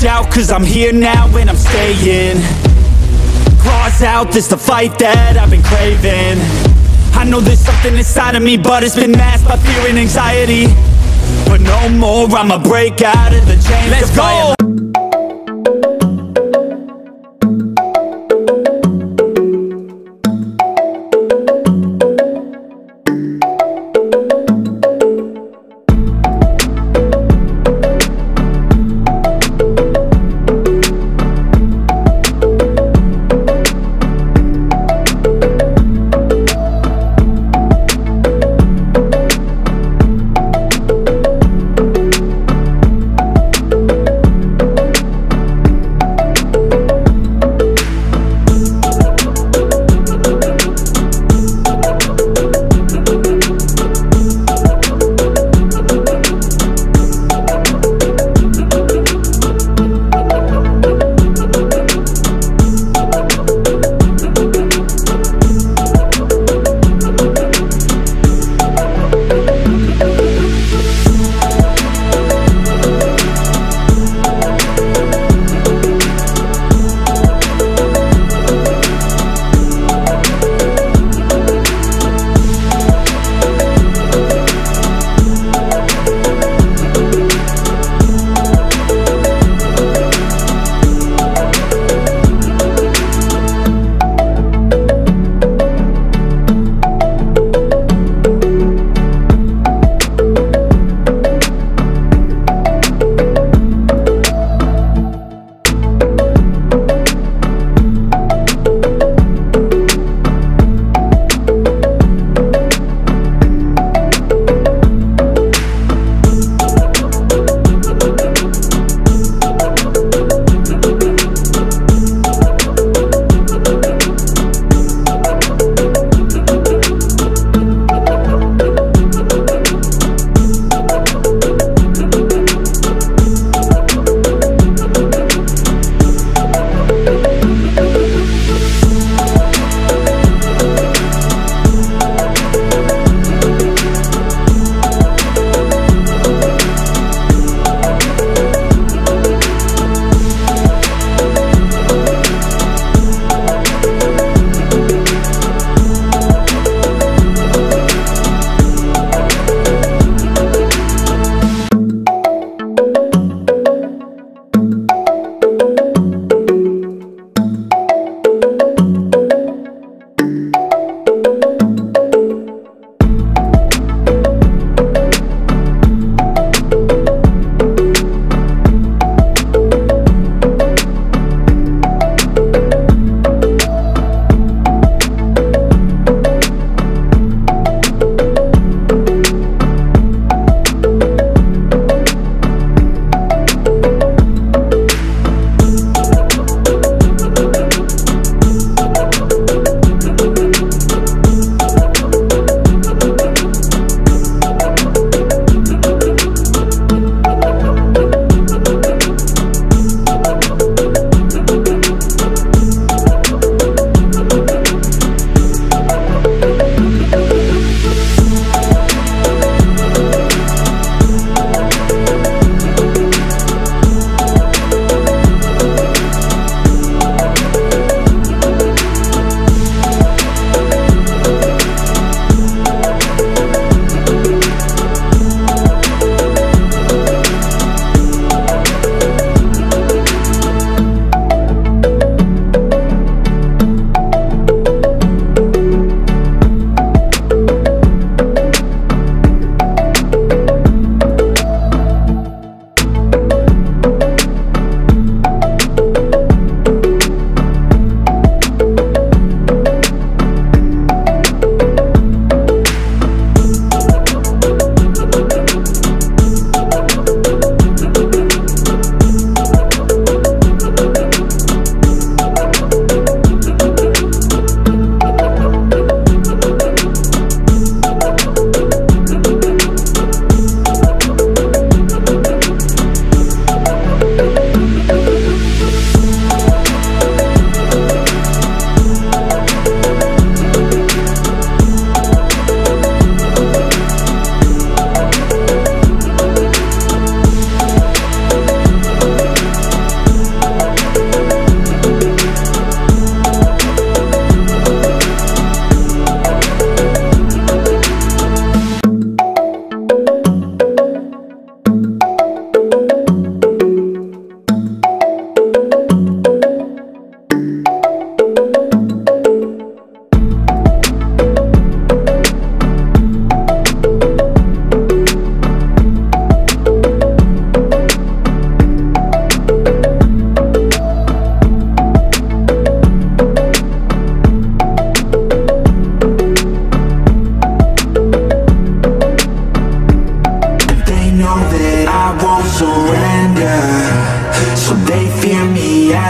Watch out, cause I'm here now and I'm staying. Claws out, this the fight that I've been craving. I know there's something inside of me, but it's been masked by fear and anxiety. But no more, I'ma break out of the chains Let's go!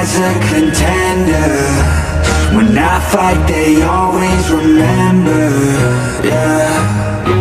As a contender. When I fight they always remember, yeah